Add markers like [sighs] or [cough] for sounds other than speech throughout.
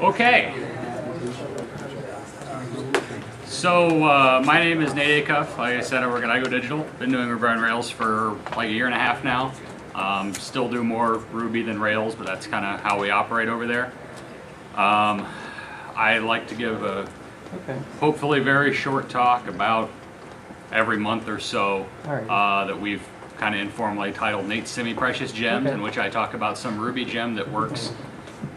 Okay. So uh, my name is Nate Acuff. Like I said, I work at IGO Digital. Been doing Ruby on Rails for like a year and a half now. Um, still do more Ruby than Rails, but that's kind of how we operate over there. Um, I like to give a Okay. hopefully very short talk about every month or so Alright. uh, that we've kind of informally titled Nate's Semi-Precious Gems, Okay. in which I talk about some Ruby gem that works,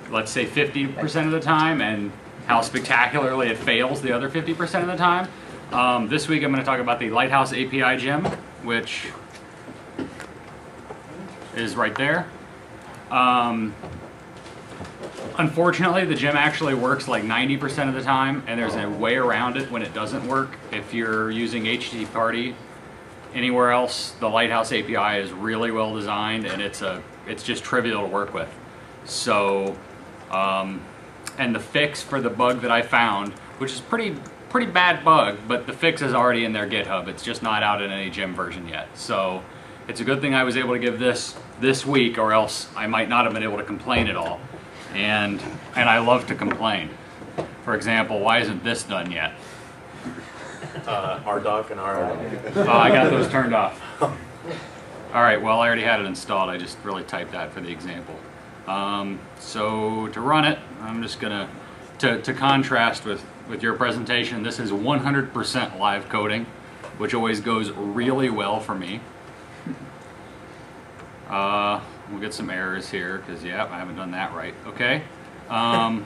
let's say 50% of the time, and how spectacularly it fails the other 50% of the time. Um, this week I'm going to talk about the Lighthouse API gem, which is right there. Um, Unfortunately, the gem actually works like 90% of the time, and there's a way around it when it doesn't work. If you're using HTTParty anywhere else, the Lighthouse API is really well designed, and it's a it's just trivial to work with. So, um, and the fix for the bug that I found, which is pretty pretty bad bug, but the fix is already in their GitHub. It's just not out in any gem version yet. So, it's a good thing I was able to give this this week, or else I might not have been able to complain at all and and I love to complain. For example, why isn't this done yet? Uh, RDoc and ri. Oh, I got those turned off. All right, well, I already had it installed. I just really typed that for the example. Um, so to run it, I'm just gonna, to, to contrast with, with your presentation, this is 100% live coding, which always goes really well for me. Uh, we'll get some errors here, because, yeah, I haven't done that right. Okay. Um,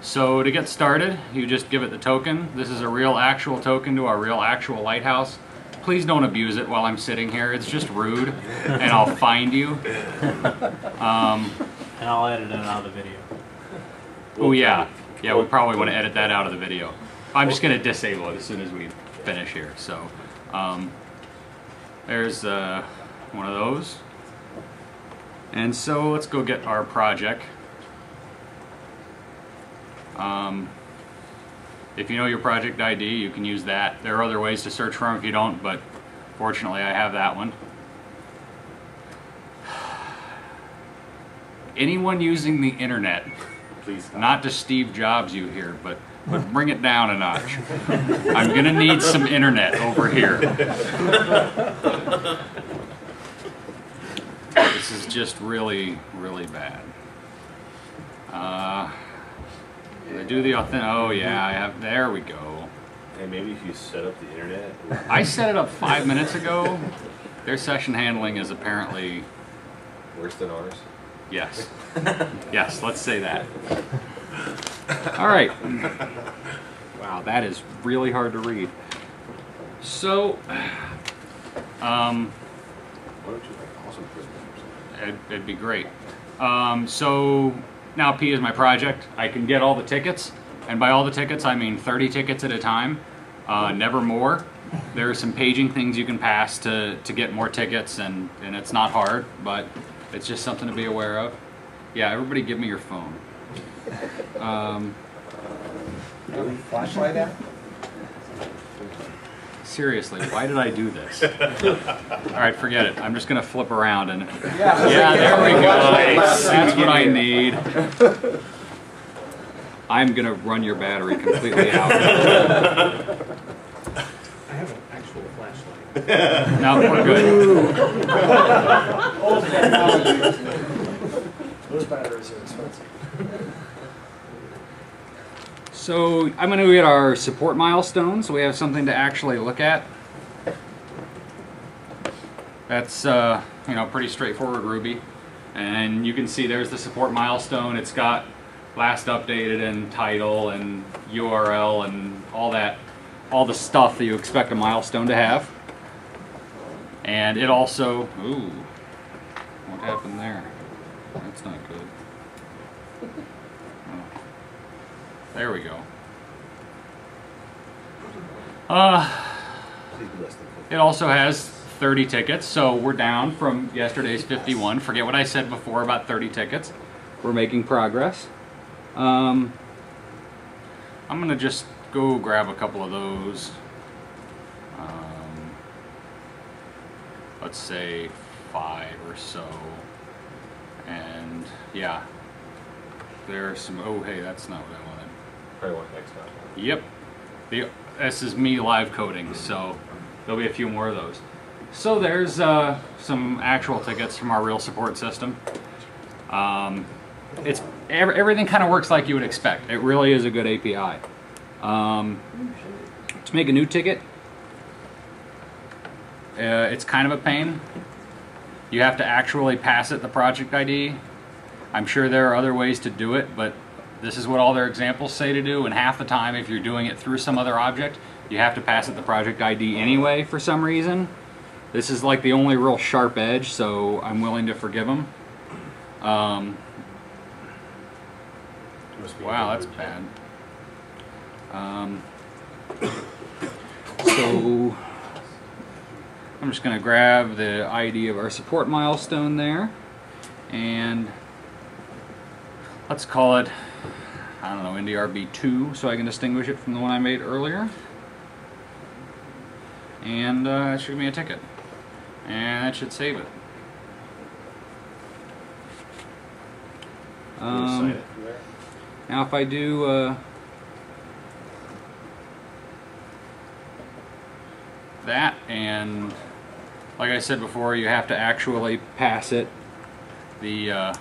so to get started, you just give it the token. This is a real actual token to our real actual lighthouse. Please don't abuse it while I'm sitting here. It's just rude, and I'll find you. Um, And I'll edit it out of the video. oh yeah, yeah. We probably want to edit that out of the video. I'm just gonna disable it as soon as we finish here. So um, there's uh, one of those. And so let's go get our project. Um, if you know your project ID, you can use that. There are other ways to search for them if you don't, but fortunately I have that one. [sighs] Anyone using the internet, Please stop. not to Steve Jobs you here, but, but bring it down a notch. I'm gonna need some internet over here. This is just really, really bad. Uh, I do the authentic, oh yeah, I have, there we go. And maybe if you set up the internet. I set it up five minutes ago. Their session handling is apparently, Worse than ours. yes. [laughs] Yes, let's say that. All right. Wow, that is really hard to read. So, um, Why don't you like awesome? It'd, it'd be great. Um, so now P is my project. I can get all the tickets, and by all the tickets, I mean 30 tickets at a time, uh, never more. There are some paging things you can pass to, to get more tickets, and, and it's not hard, but it's just something to be aware of. Yeah, everybody give me your phone. Um, Flashlight app? Seriously, why did I do this? [laughs] All right, forget it. I'm just gonna flip around and Yeah. Yeah, there we go. Flashlight. That's what I need. [laughs] I'm gonna run your battery completely out. [laughs] I have an actual flashlight. No, we're good. Old technology. Those batteries are expensive. So I'm gonna get our support milestone So we have something to actually look at. That's uh, you know pretty straightforward Ruby, and you can see there's the support milestone. It's got last updated and title and URL and all that, all the stuff that you expect a milestone to have. And it also, ooh, what happened there? That's not good. There we go. Uh, Please be less than 50. it also has 30 tickets, so we're down from yesterday's 51. Forget what I said before about 30 tickets. We're making progress. Um, I'm gonna just go grab a couple of those. Um, let's say five or so. And yeah, There's some, oh, hey, that's not what I wanted. Probably want X now. Yep. The, this is me live coding, so there'll be a few more of those. So there's uh, some actual tickets from our real support system. Um, it's ev- everything kind of works like you would expect. It really is a good API. Um, to make a new ticket, uh, it's kind of a pain. You have to actually pass it the project ID. I'm sure there are other ways to do it, but this is what all their examples say to do, and half the time, if you're doing it through some other object, you have to pass it the project ID anyway for some reason. This is like the only real sharp edge, so I'm willing to forgive them. Um, wow, that's bad. Um, so I'm just going to grab the ID of our support milestone there, and let's call it, I don't know, NDRB2, so I can distinguish it from the one I made earlier. And uh, it should give me a ticket. And that should save it. Can you sign Um, it from there? now, if I do, uh, that, and like I said before, you have to actually pass it the uh,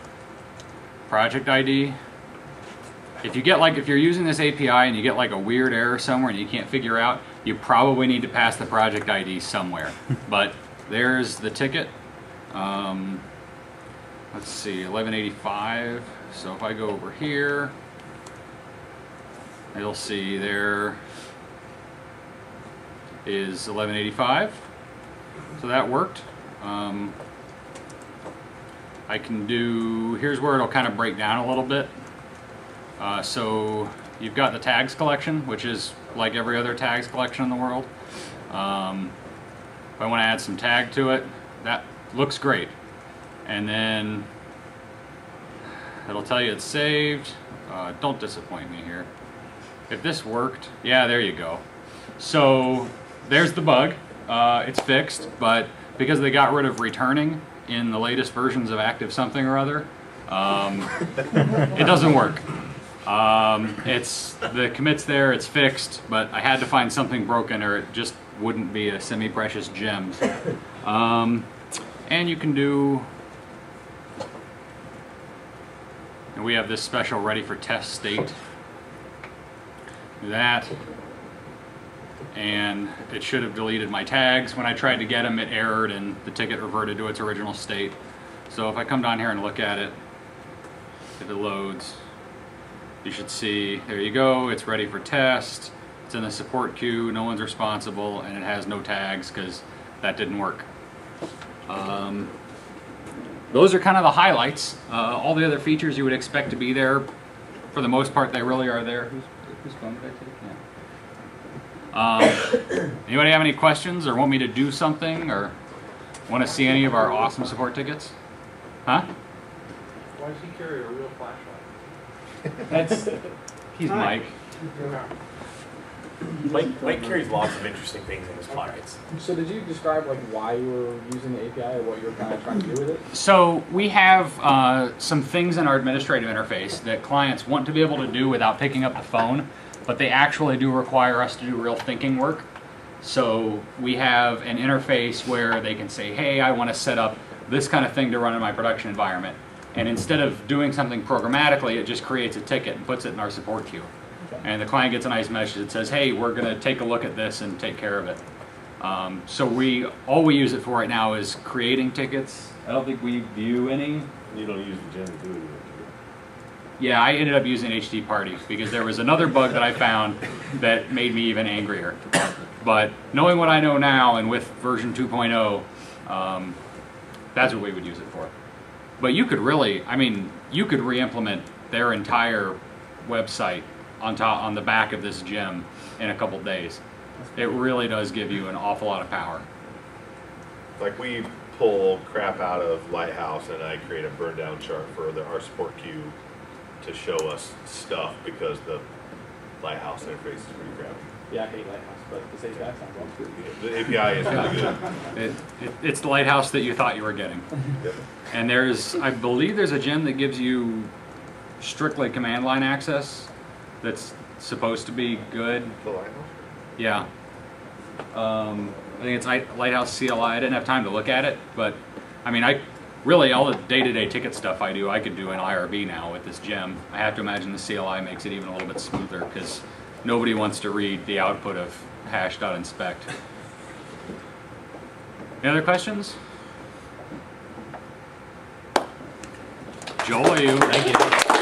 project ID. If you get like, if you're using this API and you get like a weird error somewhere and you can't figure out, you probably need to pass the project ID somewhere. [laughs] but there's the ticket. Um, let's see, 1185. So if I go over here, you'll see there is 1185. So that worked. Um, I can do, here's where it'll kind of break down a little bit. Uh, so you've got the tags collection, which is like every other tags collection in the world. Um, if I want to add some tag to it, that looks great. And then it'll tell you it's saved. Uh, don't disappoint me here. If this worked, yeah, there you go. So there's the bug. Uh, it's fixed, but because they got rid of returning in the latest versions of Active something or other, um, it doesn't work. Um, it's the commit's there, it's fixed, but I had to find something broken or it just wouldn't be a semi-precious gem. Um, and you can do and we have this special ready for test state. That. And it should have deleted my tags. When I tried to get them, it errored and the ticket reverted to its original state. So if I come down here and look at it, if it loads, you should see, there you go, it's ready for test. It's in the support queue, no one's responsible, and it has no tags because that didn't work. Um, those are kind of the highlights. Uh, all the other features you would expect to be there, for the most part, they really are there. Who's, whose phone did I take? Yeah. Um, [coughs] anybody have any questions or want me to do something or want to see any of our awesome support tickets? Huh? Why does he carry a real flashlight? That's he's Hi. Mike. Mike, Mike carries lots of interesting things in his pockets. So did you describe like why you were using the API or what you were kind of trying to do with it? So we have uh, some things in our administrative interface that clients want to be able to do without picking up the phone, but they actually do require us to do real thinking work. So we have an interface where they can say, hey, I want to set up this kind of thing to run in my production environment. And instead of doing something programmatically, it just creates a ticket and puts it in our support queue. And the client gets a nice message that says, hey, we're going to take a look at this and take care of it. Um, so we, all we use it for right now is creating tickets. I don't think we view any. You don't use the to do it. Yeah, I ended up using HTTParty because there was another bug that I found that made me even angrier. But knowing what I know now and with version 2.0, um, that's what we would use it for. But you could really, I mean, you could re-implement their entire website on top, on the back of this gem in a couple days. It really does give you an awful lot of power. Like we pull crap out of Lighthouse and I create a burn down chart for the, our support queue to show us stuff because the Lighthouse interface is pretty crappy. Yeah, I hate Lighthouse, but this API sounds like pretty good. The API is really good. It, it, it's the lighthouse that you thought you were getting. Yep. And there's, I believe there's a gem that gives you strictly command line access that's supposed to be good. The lighthouse? Yeah. Um, I think it's Lighthouse CLI. I didn't have time to look at it, but I mean, I really all the day-to-day ticket stuff I do, I could do in IRB now with this gem. I have to imagine the CLI makes it even a little bit smoother because nobody wants to read the output of hash.inspect. Any other questions? Joel, you? Thank you.